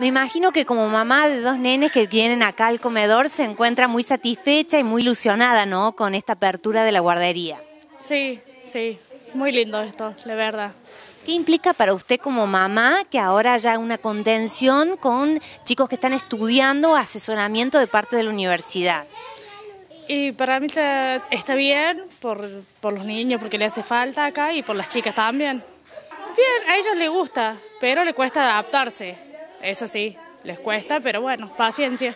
me imagino que como mamá de dos nenes que vienen acá al comedor se encuentra muy satisfecha y muy ilusionada, ¿no? Con esta apertura de la guardería. Sí, sí, muy lindo esto, la verdad. ¿Qué implica para usted como mamá que ahora haya una contención con chicos que están estudiando asesoramiento de parte de la universidad? Y para mí está, está bien por, por los niños, porque le hace falta acá y por las chicas también. Bien, a ellos les gusta, pero les cuesta adaptarse. Eso sí, les cuesta, pero bueno, paciencia.